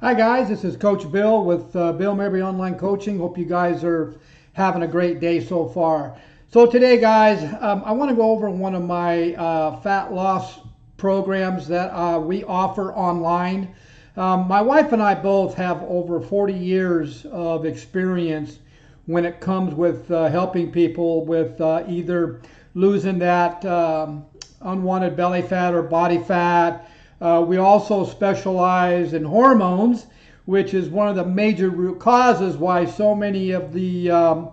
Hi guys, this is Coach Bill with uh, Bill Mabry Online Coaching. Hope you guys are having a great day so far. So today, guys, um, I want to go over one of my uh, fat loss programs that uh, we offer online. Um, my wife and I both have over 40 years of experience when it comes with uh, helping people with uh, either losing that um, unwanted belly fat or body fat uh, we also specialize in hormones, which is one of the major root causes why so many of the um,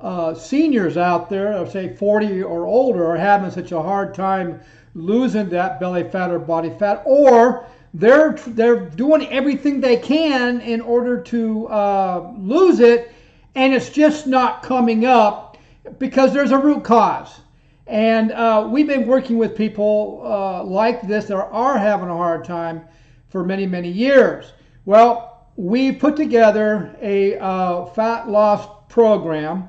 uh, seniors out there, say 40 or older, are having such a hard time losing that belly fat or body fat, or they're they're doing everything they can in order to uh, lose it, and it's just not coming up because there's a root cause. And uh, we've been working with people uh, like this that are having a hard time for many, many years. Well, we put together a uh, fat loss program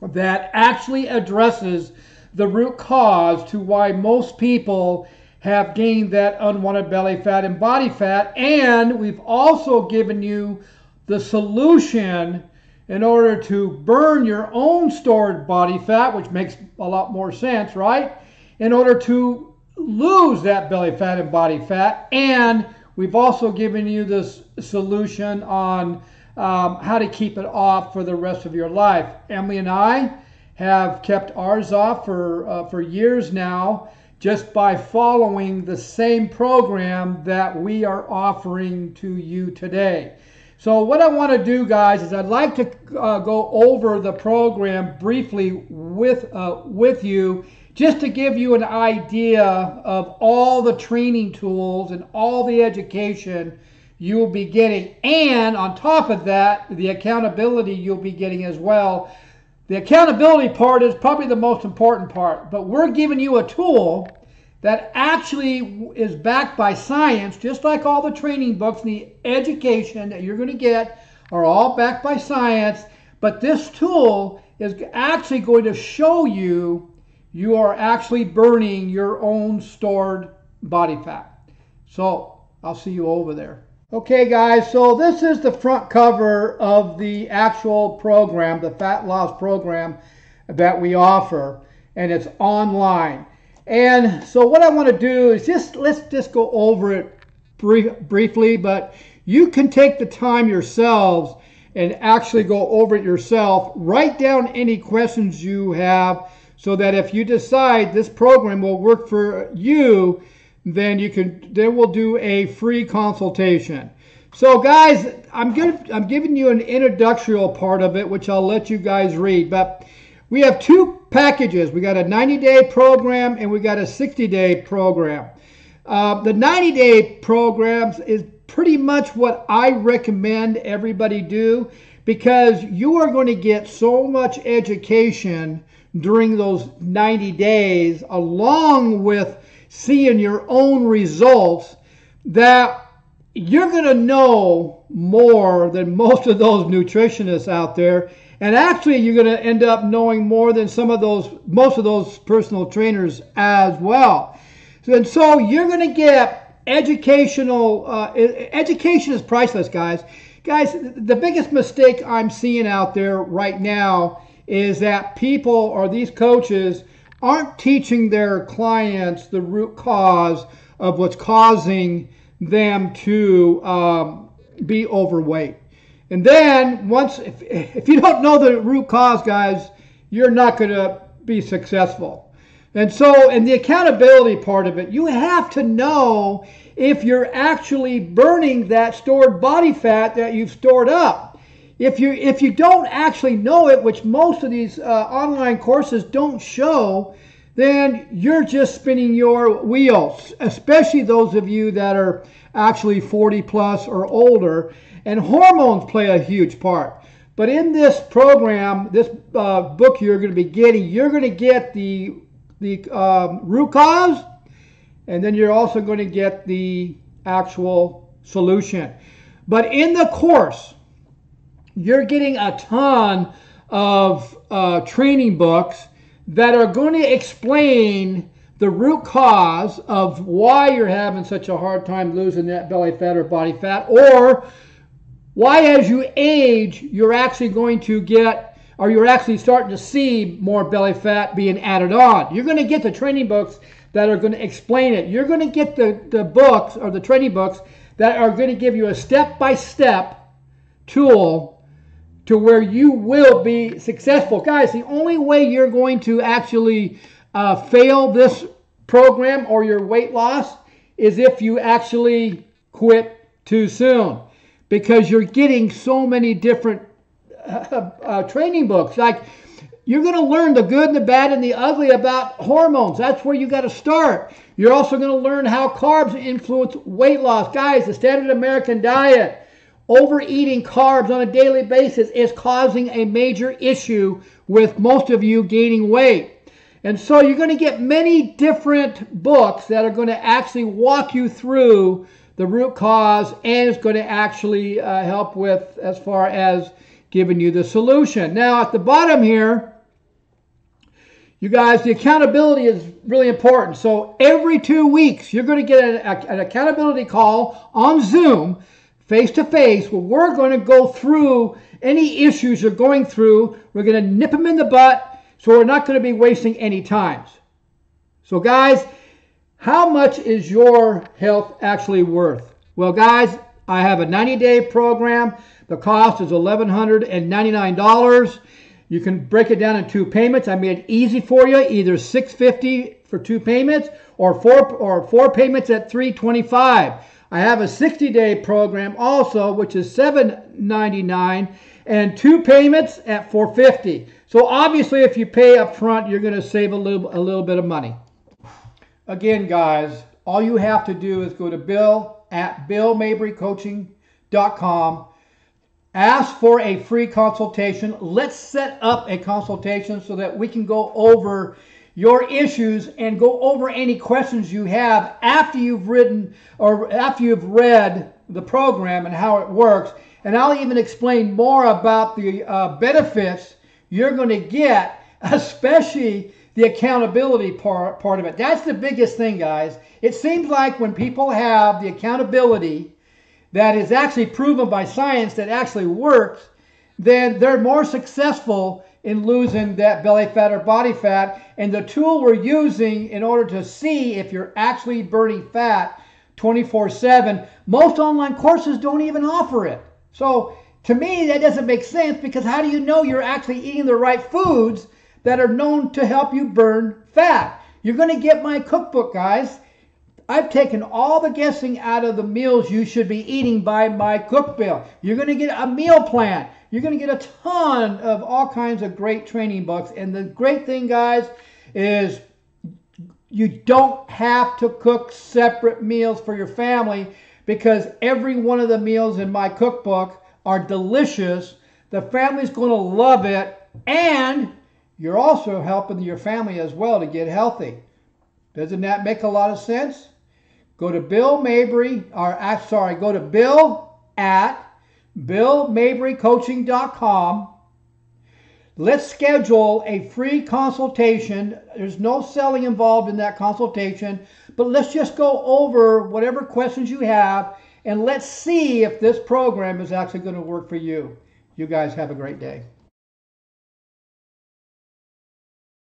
that actually addresses the root cause to why most people have gained that unwanted belly fat and body fat. And we've also given you the solution in order to burn your own stored body fat, which makes a lot more sense, right? In order to lose that belly fat and body fat. And we've also given you this solution on um, how to keep it off for the rest of your life. Emily and I have kept ours off for, uh, for years now just by following the same program that we are offering to you today. So what I want to do, guys, is I'd like to uh, go over the program briefly with uh, with you, just to give you an idea of all the training tools and all the education you'll be getting, and on top of that, the accountability you'll be getting as well. The accountability part is probably the most important part, but we're giving you a tool that actually is backed by science, just like all the training books and the education that you're going to get are all backed by science. But this tool is actually going to show you you are actually burning your own stored body fat. So I'll see you over there. Okay, guys, so this is the front cover of the actual program, the fat loss program that we offer, and it's online. And so what I want to do is just let's just go over it brief, briefly, but you can take the time yourselves and actually go over it yourself. Write down any questions you have so that if you decide this program will work for you, then you can then we'll do a free consultation. So guys, I'm I'm giving you an introductory part of it, which I'll let you guys read. But we have two packages. We got a 90 day program and we got a 60 day program. Uh, the 90 day programs is pretty much what I recommend everybody do because you are going to get so much education during those 90 days along with seeing your own results that you're going to know more than most of those nutritionists out there and actually, you're going to end up knowing more than some of those, most of those personal trainers as well. And so you're going to get educational, uh, education is priceless, guys. Guys, the biggest mistake I'm seeing out there right now is that people or these coaches aren't teaching their clients the root cause of what's causing them to um, be overweight. And then once, if, if you don't know the root cause, guys, you're not going to be successful. And so, in the accountability part of it, you have to know if you're actually burning that stored body fat that you've stored up. If you if you don't actually know it, which most of these uh, online courses don't show, then you're just spinning your wheels. Especially those of you that are actually 40 plus or older and hormones play a huge part. But in this program, this uh, book you're going to be getting, you're going to get the the um, root cause, and then you're also going to get the actual solution. But in the course, you're getting a ton of uh, training books that are going to explain the root cause of why you're having such a hard time losing that belly fat or body fat, or why, as you age, you're actually going to get, or you're actually starting to see more belly fat being added on. You're going to get the training books that are going to explain it. You're going to get the, the books or the training books that are going to give you a step by step tool to where you will be successful. Guys, the only way you're going to actually uh, fail this program or your weight loss is if you actually quit too soon because you're getting so many different uh, uh, training books. Like you're going to learn the good and the bad and the ugly about hormones. That's where you got to start. You're also going to learn how carbs influence weight loss. Guys, the standard American diet, overeating carbs on a daily basis is causing a major issue with most of you gaining weight. And so you're going to get many different books that are going to actually walk you through the root cause and it's going to actually uh, help with as far as giving you the solution. Now, at the bottom here, you guys, the accountability is really important. So every two weeks, you're going to get an, an accountability call on Zoom, face to face, where we're going to go through any issues you're going through. We're going to nip them in the butt so we're not going to be wasting any times. So guys, how much is your health actually worth? Well, guys, I have a 90-day program. The cost is $1,199. You can break it down in two payments. I made it easy for you, either 650 for two payments or four or four payments at 325. I have a 60-day program also, which is 799 and two payments at 450. So obviously, if you pay up front, you're going to save a little, a little bit of money. Again, guys, all you have to do is go to bill at billmabrycoaching.com. Ask for a free consultation. Let's set up a consultation so that we can go over your issues and go over any questions you have after you've written or after you've read the program and how it works. And I'll even explain more about the uh, benefits you're going to get, especially the accountability part, part of it. That's the biggest thing, guys. It seems like when people have the accountability that is actually proven by science that actually works, then they're more successful in losing that belly fat or body fat. And the tool we're using in order to see if you're actually burning fat 24 7, most online courses don't even offer it. So to me, that doesn't make sense because how do you know you're actually eating the right foods that are known to help you burn fat? You're going to get my cookbook, guys. I've taken all the guessing out of the meals you should be eating by my cookbook. You're going to get a meal plan. You're going to get a ton of all kinds of great training books. And the great thing, guys, is you don't have to cook separate meals for your family because every one of the meals in my cookbook are delicious. The family's going to love it. And you're also helping your family as well to get healthy. Doesn't that make a lot of sense? Go to Bill Mabry, or sorry, go to Bill at BillMabryCoaching.com. Let's schedule a free consultation. There's no selling involved in that consultation, but let's just go over whatever questions you have and let's see if this program is actually going to work for you. You guys have a great day.